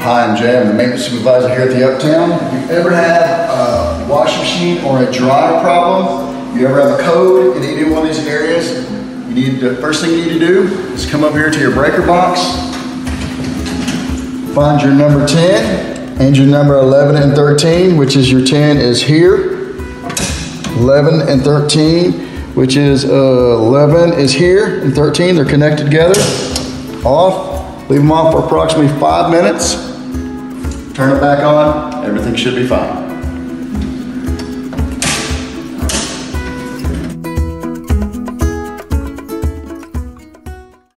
Hi, I'm Jay. I'm the maintenance supervisor here at the Uptown. If you ever have a washing machine or a dryer problem, you ever have a code in any one of these areas, you need the first thing you need to do is come up here to your breaker box, find your number 10 and your number 11 and 13, which is your 10 is here. 11 and 13, which is uh, 11 is here and 13, they're connected together. Off, leave them off for approximately five minutes. Turn it back on, everything should be fine.